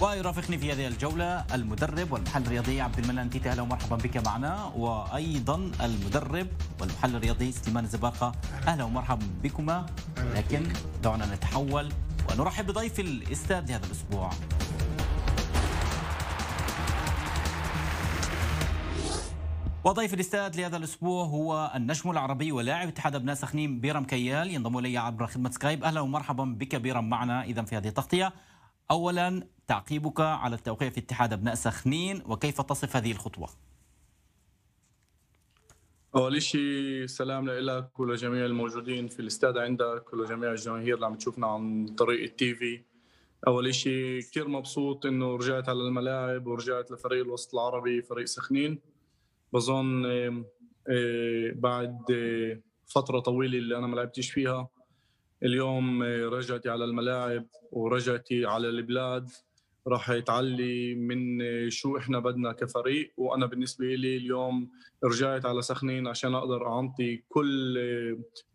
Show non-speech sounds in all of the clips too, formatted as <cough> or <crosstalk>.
ويرافقني في هذه الجولة المدرب والمحل الرياضي عبد المنان تيتا أهلا ومرحبا بك معنا. وأيضا المدرب والمحل الرياضي سليمان الزباقة أهلا ومرحبا بكما. لكن دعونا نتحول ونرحب بضيف الأستاذ لهذا الأسبوع. وضيف الأستاذ لهذا الأسبوع هو النجم العربي ولاعب اتحاد أبناء سخنين بيرم كيال. ينضم إلي عبر خدمة سكايب. أهلا ومرحبا بك بيرم معنا إذا في هذه التغطية. اولا تعقيبك على التوقيع في اتحاد أبناء سخنين وكيف تصف هذه الخطوة؟ أول شيء سلام لك ولجميع الموجودين في الاستاد عندك ولجميع الجماهير اللي عم تشوفنا عن طريق التي في. أول شيء كثير مبسوط إنه رجعت على الملاعب ورجعت لفريق الوسط العربي فريق سخنين. بظن بعد فترة طويلة اللي أنا ما لعبتش فيها اليوم رجعتي على الملاعب ورجعتي على البلاد. راح يتعلي من شو إحنا بدنا كفريق. وأنا بالنسبة لي اليوم رجعت على سخنين عشان أقدر أعطي كل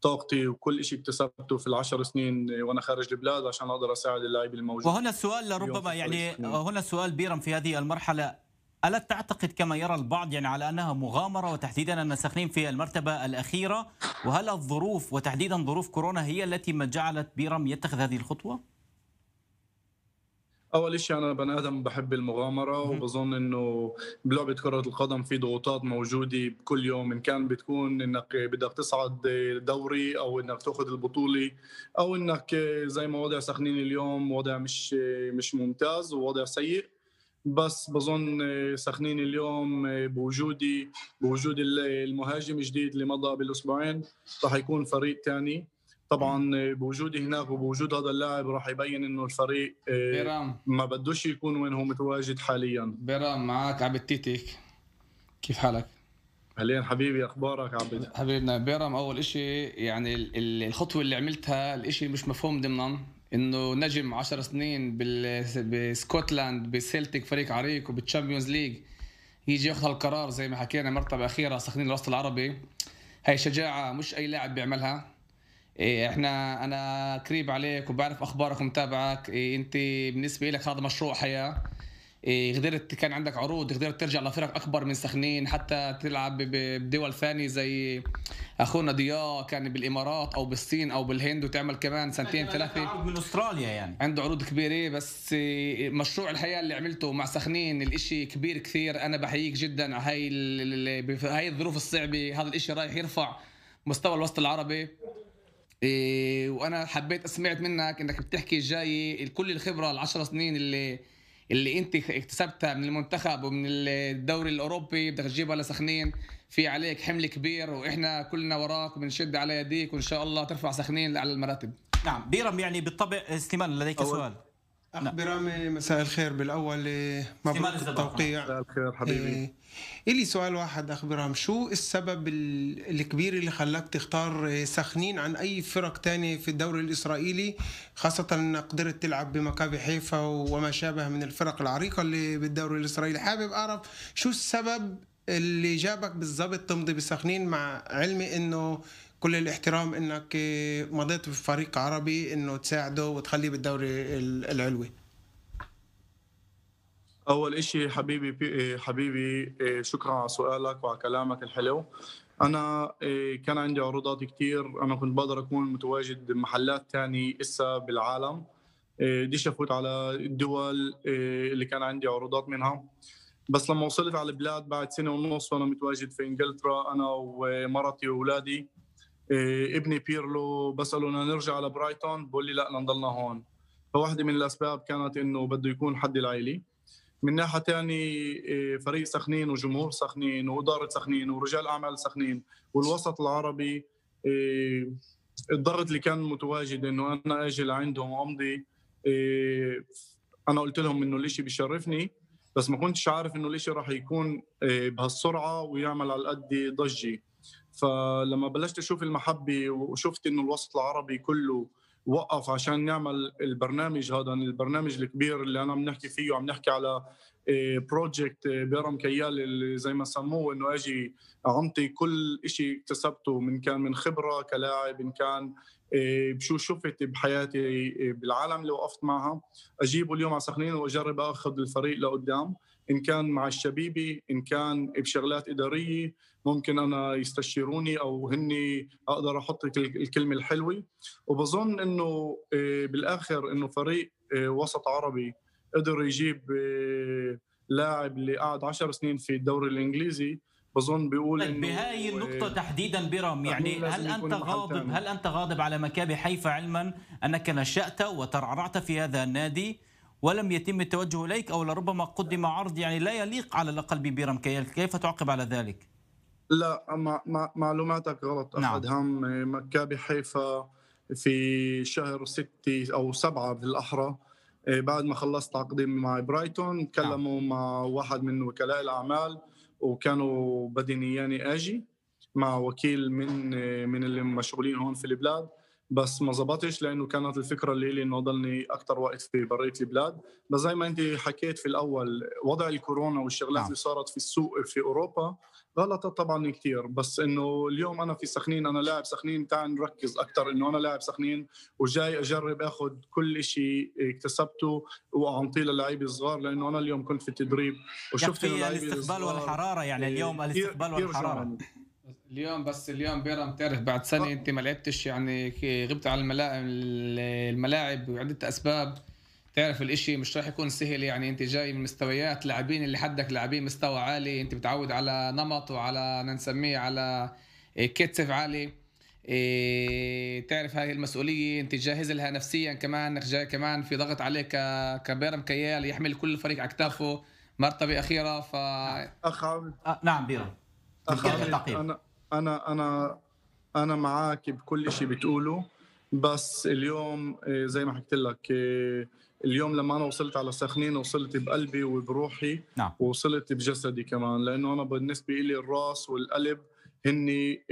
طاقتي وكل شيء اكتسبته في العشر سنين وأنا خارج البلاد عشان أقدر أساعد اللاعبين الموجودين وهنا السؤال لربما يعني هنا السؤال بيرم في هذه المرحلة. ألا تعتقد كما يرى البعض يعني على أنها مغامرة وتحديدا أن سخنين في المرتبة الأخيرة؟ وهل الظروف وتحديدا ظروف كورونا هي التي ما جعلت بيرم يتخذ هذه الخطوة؟ أول شيء أنا بني آدم بحب المغامرة وبظن إنه بلعبه كرة القدم في ضغوطات موجودة بكل يوم إن كان بتكون إنك بدك تصعد دوري أو إنك تأخذ البطولة أو إنك زي ما وضع سخنين اليوم وضع مش مش ممتاز ووضع سيء. بس بظن سخنين اليوم بوجودي بوجود المهاجم الجديد اللي مضى بالأسبوعين راح يكون فريق ثاني طبعا بوجودي هناك وبوجود هذا اللاعب راح يبين إنه الفريق بيرام. ما بدوش يكون وين هو متواجد حاليا. بيرام معك عبد تيتي كيف حالك؟ اهلين حبيبي أخبارك عبد؟ حبيبنا بيرام أول إشي يعني الخطوة اللي عملتها الإشي مش مفهوم ضمنا. إنه نجم 10 سنين بسكوتلاند بسيلتيك فريق عريق وبال Champions League يجي ياخذ هالقرار زي ما حكينا مرتبة أخيرة سخنين الوسط العربي. هاي شجاعة مش أي لاعب بيعملها. إيه إحنا أنا قريب عليك وبعرف أخبارك ومتابعك. إيه أنت بالنسبة لك هذا مشروع حياة. قدرت كان عندك عروض قدرت ترجع لفرق أكبر من سخنين حتى تلعب بدول ثانية زي أخونا ضياء كان بالإمارات أو بالصين أو بالهند وتعمل كمان سنتين ثلاثة. من أستراليا يعني. عنده عروض كبيرة بس مشروع الحياة اللي عملته مع سخنين الإشي كبير كثير. أنا بحييك جدا على هاي هاي الظروف الصعبة. هذا الإشي رايح يرفع مستوى الوسط العربي. إيه وأنا حبيت سمعت منك إنك بتحكي جاي كل الخبرة العشر سنين اللي اللي انت اكتسبتها من المنتخب ومن الدوري الأوروبي بدك تجيبها لسخنين في عليك حمل كبير وإحنا كلنا وراك وبنشد على يديك وإن شاء الله ترفع سخنين على المراتب. نعم بيرم يعني بالطبع سليمان لديك سؤال. اخ نعم. برامي مساء الخير بالأول مبروك التوقيع. مساء الخير حبيبي. إيه. إلي سؤال واحد اخ برام شو السبب الكبير اللي خلاك تختار سخنين عن أي فرق تانية في الدوري الإسرائيلي خاصة إنك قدرت تلعب بمكابي حيفا وما شابه من الفرق العريقة اللي بالدوري الإسرائيلي؟ حابب أعرف شو السبب اللي جابك بالضبط تمضي بسخنين مع علمي إنه كل الاحترام إنك مضيت في فريق عربي إنه تساعده وتخليه بالدوري العلوي. أول إشي حبيبي حبيبي شكرا على سؤالك وعلى كلامك الحلو. أنا كان عندي عروضات كتير. أنا كنت بقدر أكون متواجد بمحلات تاني إسا بالعالم. بديش افوت على الدول اللي كان عندي عروضات منها. بس لما وصلت على البلاد بعد سنة ونص وأنا متواجد في إنجلترا أنا ومرتي وأولادي ابني بيرلو بساله بدنا نرجع على برايتون. بقول لي لا نضلنا هون. فواحدة من الأسباب كانت إنه بده يكون حد العائلي من ناحية ثانية فريق سخنين وجمهور سخنين وإدارة سخنين ورجال أعمال سخنين والوسط العربي الضغط اللي كان متواجد إنه أنا أجي لعندهم وأمضي أنا قلت لهم إنه الإشي بيشرفني بس ما كنتش عارف إنه الإشي راح يكون بهالسرعة ويعمل على قد ضجة. فلما بلشت أشوف المحبة وشفت إنه الوسط العربي كله وقف عشان نعمل البرنامج هذا البرنامج الكبير اللي أنا عم نحكي فيه وعم نحكي على project بيرم كيال اللي زي ما سموه إنه أجي أعطي كل شيء اكتسبته من كان من خبرة كلاعب ان كان بشو شفت بحياتي بالعالم اللي وقفت معها أجيبه اليوم على سخنين وأجرب أخذ الفريق لقدام إن كان مع الشبيبة إن كان بشغلات إدارية ممكن أنا يستشيروني أو هني أقدر أحط الكلمة الحلوة. وبظن إنه بالآخر إنه فريق وسط عربي قدر يجيب لاعب اللي قعد 10 سنين في الدوري الإنجليزي. بظن بيقول طيب بهاي النقطة تحديدا برام يعني هل أنت غاضب هل أنت غاضب على مكابي حيفا علما أنك نشأت وترعرعت في هذا النادي ولم يتم التوجه إليك أو لربما قدم عرض يعني لا يليق على الأقل ببيرم كيف تعقب على ذلك؟ لا مع معلوماتك غلط نعم. أدهم مكابي حيفا في شهر ستة أو سبعة بالأحرى بعد ما خلصت تعقدي مع برايتون تكلموا نعم. مع واحد من وكلاء الأعمال وكانوا بدنياني أجي مع وكيل من من اللي مشغولين هون في البلاد بس ما زبطش لأنه كانت الفكرة اللي لي إنه ضلني أكثر وقت في بريه البلاد. بس زي ما أنت حكيت في الأول وضع الكورونا والشغلات نعم. اللي صارت في السوق في أوروبا غلطت طبعا كثير بس إنه اليوم أنا في سخنين أنا لاعب سخنين تعال نركز أكثر إنه أنا لاعب سخنين وجاي أجرب آخذ كل شيء اكتسبته واعطيه للعيبه الصغار لأنه أنا اليوم كنت في التدريب وشفت الاستقبال والحرارة يعني اليوم الاستقبال والحرارة. اليوم بس اليوم بيرم تعرف بعد سنة أنت ما لعبتش يعني غبت على الملاعب وعدة أسباب. تعرف الإشي مش راح يكون سهل يعني أنت جاي من مستويات لاعبين اللي حدك لاعبين مستوى عالي. أنت متعود على نمط وعلى نسميه على كتف عالي. إيه تعرف هاي المسؤولية. أنت جاهز لها نفسيا كمان. انك جاي كمان في ضغط عليك كبيرم كيال. يحمل كل الفريق على كتافه. مرتبة أخيرة ف أخ آه نعم بيرم أخ أنا أنا أنا أنا معك بكل شيء بتقوله بس اليوم زي ما حكيت لك اليوم لما أنا وصلت على سخنين وصلت بقلبي وبروحي نعم. وصلت بجسدي كمان لأنه أنا بالنسبة لي الراس والقلب هني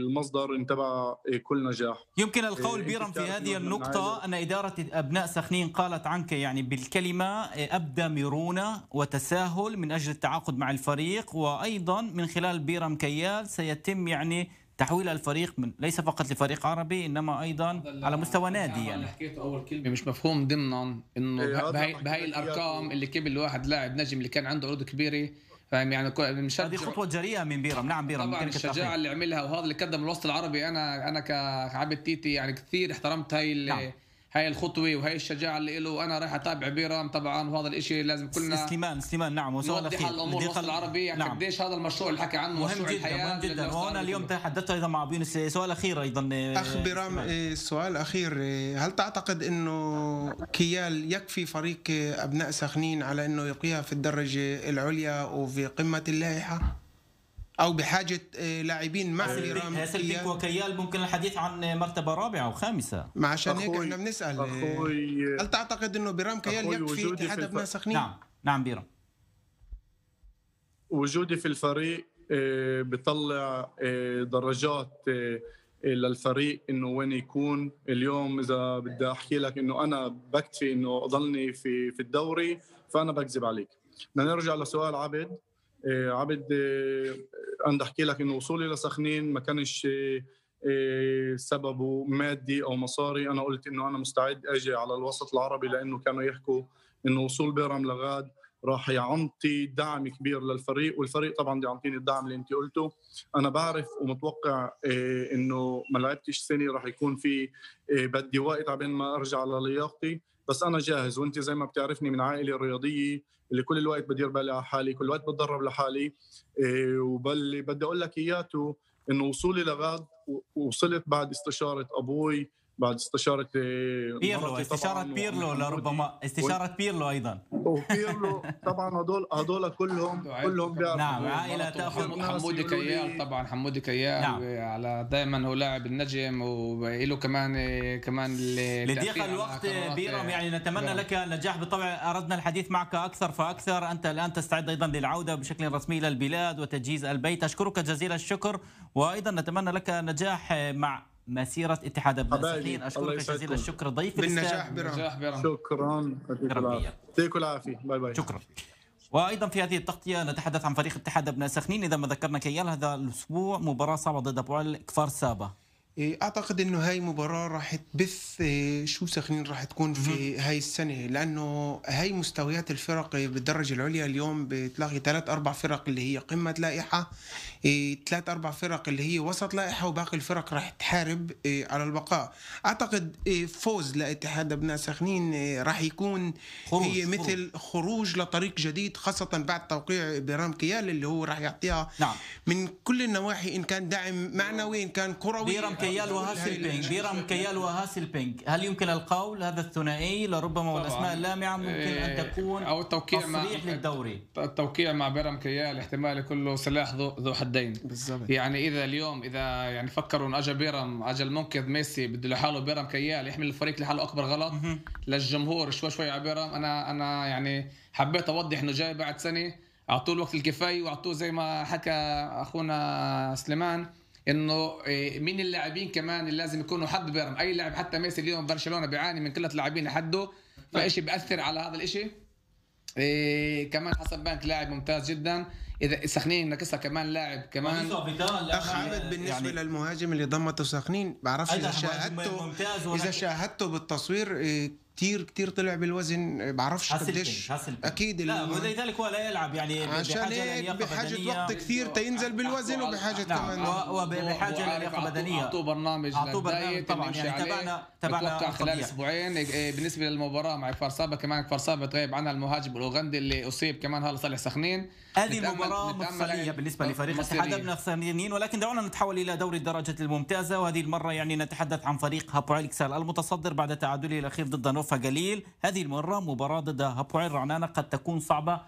المصدر تبع كل نجاح. يمكن القول بيرم في هذه النقطة أن إدارة أبناء سخنين قالت عنك يعني بالكلمة أبدى مرونة وتساهل من أجل التعاقد مع الفريق وأيضا من خلال بيرم كيال سيتم يعني تحويل الفريق من ليس فقط لفريق عربي إنما أيضا على مستوى نادي يعني. حكيته أول كلمة. مش مفهوم ضمنا إنه إيه بهي, بهي الأرقام اللي قبل الواحد لاعب نجم اللي كان عنده عروض كبيرة فاهم؟ يعني هذه خطوة جريئة من بيرم نعم بيرم طبعا الشجاعة اللي عملها وهذا اللي قدم الوسط العربي. أنا أنا كعبد تيتي يعني كثير احترمت هاي نعم. هاي الخطوة وهي الشجاعة اللي له وأنا رايح أتابع بيرام طبعا وهذا الشيء لازم كلنا سليمان سليمان نعم وسؤال أخير. الأمور الوسط العربي يعني نعم. قديش هذا المشروع اللي حكى عنه مهم جدا مهم جدا. وهنا اليوم تحدثت أيضا مع ابو سؤال أخير أيضا. أخ بيرام إيه، سؤال أخير. إيه، هل تعتقد إنه كيال يكفي فريق أبناء سخنين على إنه يبقيها في الدرجة العليا وفي قمة اللائحة؟ أو بحاجة آه، لاعبين مع إيران سلبيك وكيال ممكن الحديث عن مرتبة رابعة أو خامسه ما عشان هيك إحنا بنسأل أخوي هل تعتقد إنه بيرام كيال يكفي اتحاد أبناء سخنين؟ نعم. نعم بيرام. وجودي في الفريق آه، بيطلع آه، درجات للفريق إنه وين يكون. اليوم إذا بدي أحكي لك إنه أنا بكتفي إنه أضلني في في الدوري فأنا بكذب عليك. بدنا نرجع لسؤال عبد. عبد أنا احكي لك إنه وصولي لسخنين ما كانش إيه، سببه مادي أو مصاري. أنا قلت إنه أنا مستعد أجي على الوسط العربي لأنه كانوا يحكوا إنه وصول بيرم لغاد. راح يعطي دعم كبير للفريق والفريق طبعا بده يعطيني الدعم اللي انت قلته. أنا بعرف ومتوقع إيه، إنه ما لعبتش سنة راح يكون في إيه، بدي وقت عبين ما أرجع للياقتي. بس أنا جاهز وانت زي ما بتعرفني من عائلة رياضية اللي كل الوقت بدير بالي على حالي كل الوقت بتدرب لحالي إيه وباللي بدي أقول لك إياته إنه وصولي لغاد وصلت بعد استشارة أبوي بعد استشارة آه، بيرلو استشارة بيرلو لربما استشارة بيرلو أيضا. وبيرلو <laughs> طبعا هدول هدول كلهم كلهم بيعرفوا نعم عائلة تأخذ حمودي كيال طبعا حمودي كيال نعم. على دائما هو لاعب النجم وله كمان كمان لضيق الوقت بيرم يعني نتمنى بيرم. لك النجاح. بالطبع أردنا الحديث معك أكثر فأكثر. أنت الآن تستعد أيضا للعودة بشكل رسمي إلى البلاد وتجهيز البيت. أشكرك جزيل الشكر وأيضا نتمنى لك النجاح مع مسيرة اتحاد أبناء سخنين. أشكرك جزيل الشكر ضيف بالنجاح برام. شكرا يعطيكم العافية. bye bye. شكرا. وأيضا في هذه التغطية نتحدث عن فريق اتحاد أبناء سخنين. إذا ما ذكرنا كيال هذا الأسبوع مباراة صعبة ضد هبوعيل كفار سابا. إيه، أعتقد إنه هاي مباراة راح تبث إيه، شو سخنين راح تكون في هاي السنة. لأنه هاي مستويات الفرق بالدرجة العليا اليوم بتلاقي ثلاث أربع فرق اللي هي قمة لائحة. ثلاث أربع فرق اللي هي وسط لائحة وباقي الفرق راح تحارب على البقاء. أعتقد فوز لاتحاد أبناء سخنين راح يكون خروج هي مثل خروج. خروج لطريق جديد خاصة بعد توقيع بيرم كيال اللي هو راح يعطيها نعم. من كل النواحي إن كان دعم معنوي إن كان كروي. كيال وهاسلبينج بيرام كيال وهاسلبينج هل يمكن القول هذا الثنائي؟ لربما والأسماء اللامعة ممكن أن إيه، تكون أو التوقيع مع للدوري. التوقيع مع بيرام كيال احتمال كله سلاح ذو ذو حدين بالضبط. يعني إذا اليوم إذا يعني فكروا إنه اجى بيرام اجى المنقذ ميسي بده لحاله بيرام كيال يحمل الفريق لحاله أكبر غلط للجمهور شوي شوي على بيرام. أنا أنا يعني حبيت أوضح إنه جاي بعد سنة أعطوه الوقت الكفاية وأعطوه زي ما حكى أخونا سليمان إنه إيه، مين اللاعبين كمان اللي لازم يكونوا حد بيرم أي لاعب حتى ميسي اليوم برشلونة بيعاني من قلة لاعبين حده فشيء بيأثر على هذا الشيء إيه كمان حسب بانك لاعب ممتاز جدا. إذا سخنين ناقصها كمان لاعب كمان اخ عابد بالنسبة يعني للمهاجم اللي ضمته سخنين بعرفش إذا شاهدته إذا شاهدته بالتصوير إيه كتير كتير طلع بالوزن بعرفش قديش. أكيد لا ولذلك هو لا يلعب يعني عشان هيك بحاجة وقت كثير تينزل بالوزن وبحاجة نعم. كمان. وبحاجه للياقة بدنية. اعطوه برنامج اعطوه برنامج طبعا يعني تبعنا تبعنا خلال أسبوعين إيه، بالنسبة للمباراة مع كفار سابا كمان كفار سابا تغيب عنها المهاجم الأوغندي اللي أصيب كمان هلا صالح سخنين. هذه المباراة مفصلية بالنسبة لفريق اتحاد ابناء سخنين ولكن دعونا نتحول إلى دوري الدرجه الممتازة وهذه المرة يعني نتحدث عن فريق هابوعيل المتصدر بعد تعادله الأخير ضد نوف هجليل. هذه المرة مباراة ضد هابوعيل رعنانة قد تكون صعبة.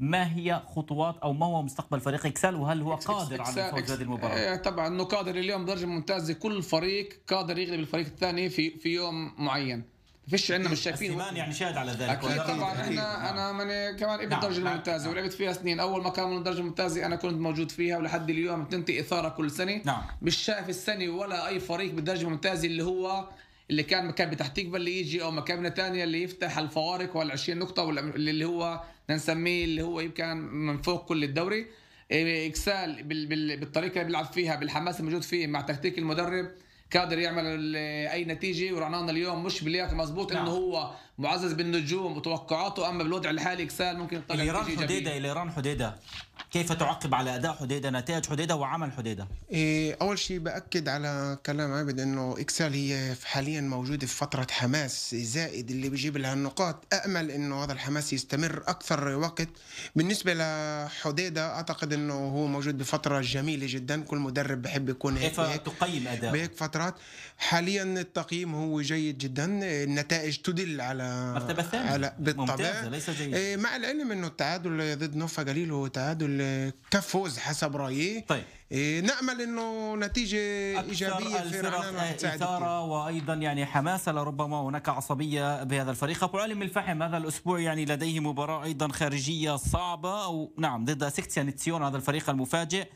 ما هي خطوات أو ما هو مستقبل فريق اكسال وهل هو قادر على الفوز بهذه المباراة؟ إيه، طبعا إنه قادر اليوم درجه ممتازه كل فريق قادر يغلب الفريق الثاني في في يوم معين. فيش عندنا مش شايفين السيمان يعني شاهد على ذلك. أكيد طبعا إحنا أنا ماني كمان ابن الدرجه نعم. الممتازه نعم. ولعبت فيها سنين. أول ما كان من الدرجه الممتازه أنا كنت موجود فيها ولحد اليوم بتنتهي إثارة كل سنة. نعم. مش شايف السنة ولا أي فريق بالدرجه الممتازه اللي هو اللي كان مكان بتحتيك اللي يجي أو مكان ثانية اللي يفتح الفوارق وال 20 نقطة اللي هو نسميه اللي هو يمكن من فوق كل الدوري. إيه، إكسال بالطريقة اللي بيلعب فيها بالحماس الموجود فيه مع تكتيك المدرب. قادر يعمل أي نتيجة ورعنان اليوم مش باللياقه مزبوط نعم. انه هو معزز بالنجوم وتوقعاته أما بالوضع الحالي إكسال ممكن يطلع ايران حديدة ايران حديدة. كيف تعقب على أداء حديدة نتائج حديدة وعمل حديدة؟ إيه أول شيء بأكد على كلام عابد إنه إكسال هي حاليا موجودة في فترة حماس زائد اللي بيجيب لها النقاط. امل إنه هذا الحماس يستمر أكثر وقت. بالنسبة لحديدة أعتقد إنه هو موجود بفترة جميلة جدا. كل مدرب بحب يكون هيك كيف تقيم اداء بهيك فترات حاليا التقييم هو جيد جدا. النتائج تدل على مرتبة ثانية. على بالطبع. ليس جيد. إيه مع العلم إنه التعادل ضد نوفا قليل هو تعادل كفوز حسب رأيي. طيب. إيه نأمل إنه نتيجة إيجابية في إثارة وأيضا يعني حماسة لربما هناك عصبية بهذا الفريق. أبو علم الفحم هذا الأسبوع يعني لديه مباراة أيضا خارجية صعبة أو نعم ضد سيكسيان هذا الفريق المفاجئ.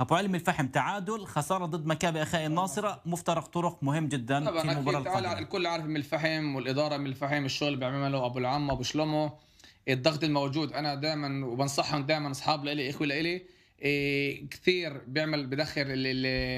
أبو علم الفحم. تعادل. خسارة ضد مكابي اخاء الناصرة. مفترق طرق مهم جدا طبعا في المباراه القادمة. الكل عارف من الفحم والإدارة من الفحم الشغل اللي بيعمله أبو العم أبو شلومو. الضغط الموجود أنا دائما وبنصحهم دائما أصحاب لإلي أخوي لإلي. إيه كثير بيعمل بدخل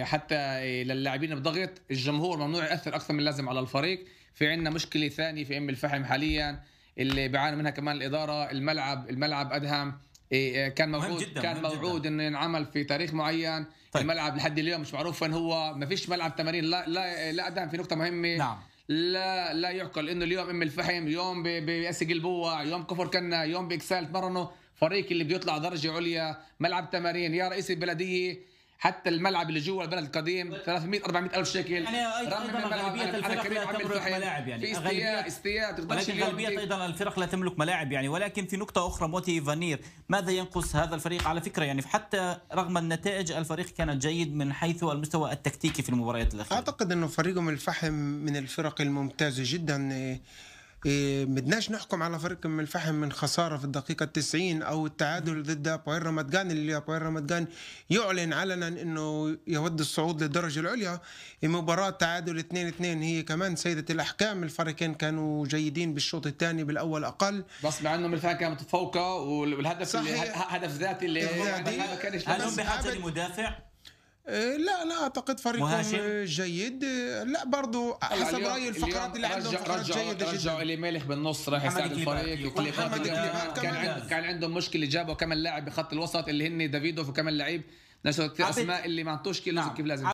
حتى للاعبين بضغط. الجمهور ممنوع يأثر أكثر من اللازم على الفريق. في عندنا مشكلة ثانية في أم الفحم حاليا اللي بيعاني منها كمان الإدارة. الملعب الملعب أدهم. إيه كان موعود جداً كان موعود إنه ينعمل في تاريخ معين طيب. الملعب لحد اليوم مش معروف وين هو ما فيش ملعب تمارين لا لا لا ادهم في نقطة مهمة. نعم. لا لا يعقل إنه اليوم إم الفحم يوم باسي قلبوع يوم كفر كنا يوم بإكسال تمرنوا فريق اللي بده يطلع درجة عليا ملعب تمارين يا رئيس البلدية حتى الملعب اللي جوا البلد القديم 300 400 ألف شكل. يعني أيضا غالبية الفرق لا تملك ملاعب يعني. في استياء استياء ولكن غالبية أيضا الفرق لا تملك ملاعب يعني. ولكن في نقطة أخرى موتي فانير ماذا ينقص هذا الفريق؟ على فكرة يعني حتى رغم النتائج الفريق كان جيد من حيث المستوى التكتيكي في المباريات الأخيرة. أعتقد إنه فريقهم الفحم من الفرق الممتازة جدا. إيه، بدناش نحكم على فريق ام الفحم من خسارة في الدقيقة 90 أو التعادل ضد ابوير رمضان اللي ابوير رمضان يعلن علنا إنه يود الصعود للدرجة العليا مباراة تعادل 2 2 هي كمان سيدة الأحكام الفريقين كانوا جيدين بالشوط الثاني بالأول أقل بس مع إنه الفريق كانت متفوقة والهدف اللي صحيح. هدف ذاتي اللي كانش هل هم بحاجه لمدافع؟ إيه، لا لا أعتقد فريقهم؟ آه، جيد آه، لا برضو حسب رأيي الفقرات اللي عندهم فقرات جيدة رجعوا جدا إلي مالك بالنص راح يساعد. الفريق كليباكي كان. عند- كان عندهم مشكلة جابوا كمان لاعب بخط الوسط اللي هن دافيدوف وكمان لعيب عبد- أسماء اللي ما عندوش كيلو نعم. كيف لازم